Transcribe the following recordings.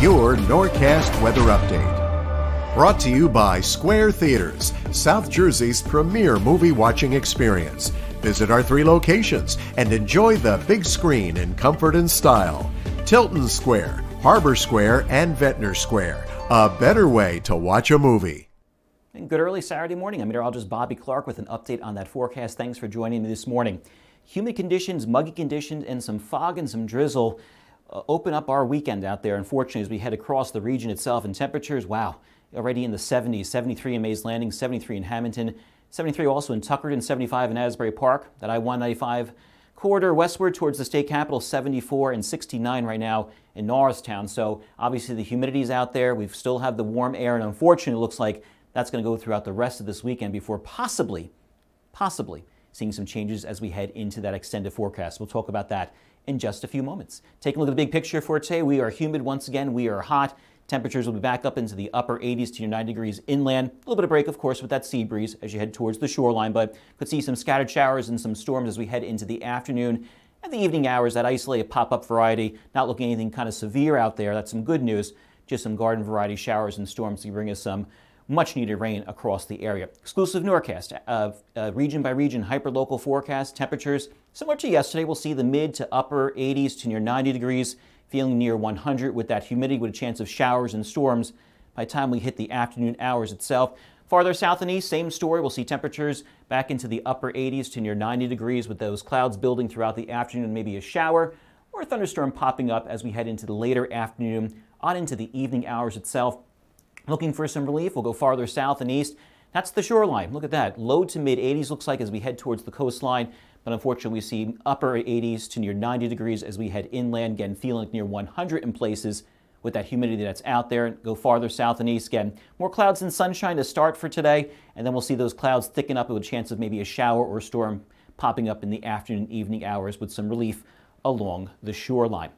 your Norcast weather update. Brought to you by Square Theaters, South Jersey's premier movie watching experience. Visit our three locations and enjoy the big screen in comfort and style. Tilton Square, Harbor Square, and Ventnor Square. A better way to watch a movie. And good early Saturday morning. I'm meteorologist Bobby Klark with an update on that forecast. Thanks for joining me this morning. Humid conditions, muggy conditions, and some fog and some drizzle uh, open up our weekend out there, unfortunately, as we head across the region itself. And temperatures, wow, already in the 70s 73 in Mays Landing, 73 in Hamilton, 73 also in Tuckerton, 75 in Asbury Park. That I 195 corridor westward towards the state capital, 74 and 69 right now in Norristown. So obviously the humidity is out there. We still have the warm air, and unfortunately, it looks like that's going to go throughout the rest of this weekend before possibly, possibly seeing some changes as we head into that extended forecast. We'll talk about that in just a few moments. Taking a look at the big picture for today, we are humid once again. We are hot. Temperatures will be back up into the upper 80s to your 90 degrees inland. A little bit of break, of course, with that sea breeze as you head towards the shoreline, but could see some scattered showers and some storms as we head into the afternoon and the evening hours. That isolated pop-up variety, not looking anything kind of severe out there. That's some good news. Just some garden variety showers and storms to bring us some much needed rain across the area. Exclusive Norcast, uh, uh, region by region hyperlocal forecast. Temperatures similar to yesterday. We'll see the mid to upper 80s to near 90 degrees, feeling near 100 with that humidity with a chance of showers and storms by the time we hit the afternoon hours itself. Farther south and east, same story. We'll see temperatures back into the upper 80s to near 90 degrees with those clouds building throughout the afternoon, maybe a shower or a thunderstorm popping up as we head into the later afternoon on into the evening hours itself. Looking for some relief, we'll go farther south and east. That's the shoreline. Look at that. Low to mid 80s looks like as we head towards the coastline, but unfortunately we see upper 80s to near 90 degrees as we head inland, again feeling near 100 in places with that humidity that's out there. Go farther south and east again. More clouds and sunshine to start for today, and then we'll see those clouds thicken up with a chance of maybe a shower or storm popping up in the afternoon and evening hours with some relief along the shoreline.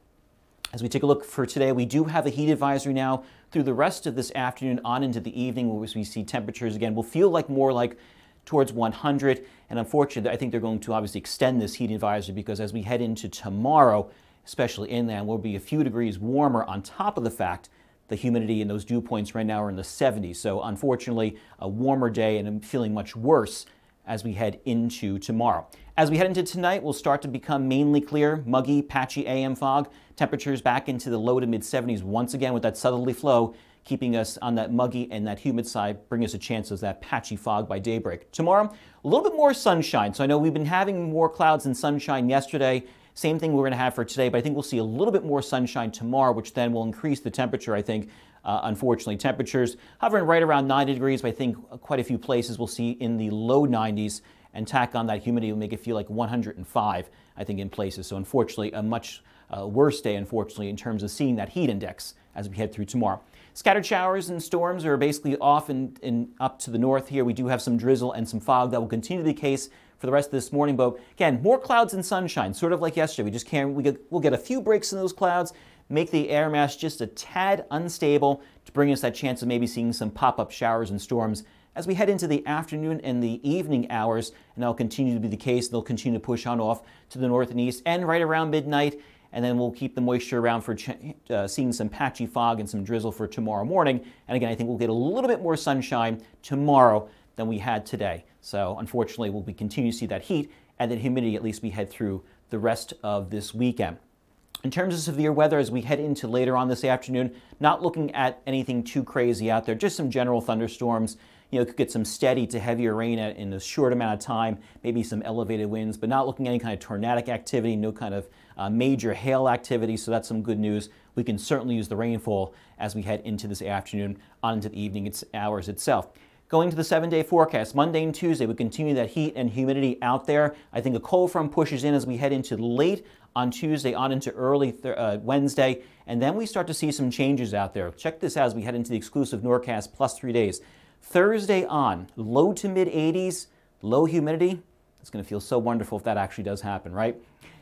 As we take a look for today, we do have a heat advisory now through the rest of this afternoon on into the evening where we see temperatures again will feel like more like towards 100 and unfortunately I think they're going to obviously extend this heat advisory because as we head into tomorrow especially inland we'll be a few degrees warmer on top of the fact the humidity and those dew points right now are in the 70s so unfortunately a warmer day and I'm feeling much worse as we head into tomorrow. As we head into tonight, we'll start to become mainly clear, muggy, patchy AM fog. Temperatures back into the low to mid 70s once again with that southerly flow keeping us on that muggy and that humid side, bring us a chance of that patchy fog by daybreak. Tomorrow, a little bit more sunshine. So I know we've been having more clouds and sunshine yesterday. Same thing we're going to have for today, but I think we'll see a little bit more sunshine tomorrow, which then will increase the temperature, I think, uh, unfortunately. Temperatures hovering right around 90 degrees, but I think quite a few places we'll see in the low 90s and tack on that humidity will make it feel like 105, I think, in places. So unfortunately, a much uh, worse day, unfortunately, in terms of seeing that heat index as we head through tomorrow. Scattered showers and storms are basically off and, up to the north here. We do have some drizzle and some fog that will continue to be the case for the rest of this morning. But again, more clouds and sunshine, sort of like yesterday. We just can't, we get, we'll get a few breaks in those clouds, make the air mass just a tad unstable to bring us that chance of maybe seeing some pop-up showers and storms as we head into the afternoon and the evening hours, and that'll continue to be the case. They'll continue to push on off to the north and east, and right around midnight, and then we'll keep the moisture around for uh, seeing some patchy fog and some drizzle for tomorrow morning. And again, I think we'll get a little bit more sunshine tomorrow than we had today. So unfortunately, we'll be continue to see that heat and that humidity at least we head through the rest of this weekend. In terms of severe weather, as we head into later on this afternoon, not looking at anything too crazy out there, just some general thunderstorms. You know, could get some steady to heavier rain in a short amount of time, maybe some elevated winds, but not looking at any kind of tornadic activity, no kind of uh, major hail activity, so that's some good news. We can certainly use the rainfall as we head into this afternoon on into the evening hours itself. Going to the seven day forecast, Monday and Tuesday, we continue that heat and humidity out there. I think a cold front pushes in as we head into late on Tuesday, on into early uh, Wednesday, and then we start to see some changes out there. Check this out as we head into the exclusive Norcast plus three days. Thursday on, low to mid 80s, low humidity. It's going to feel so wonderful if that actually does happen, right?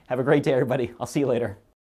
Have a great day, everybody. I'll see you later.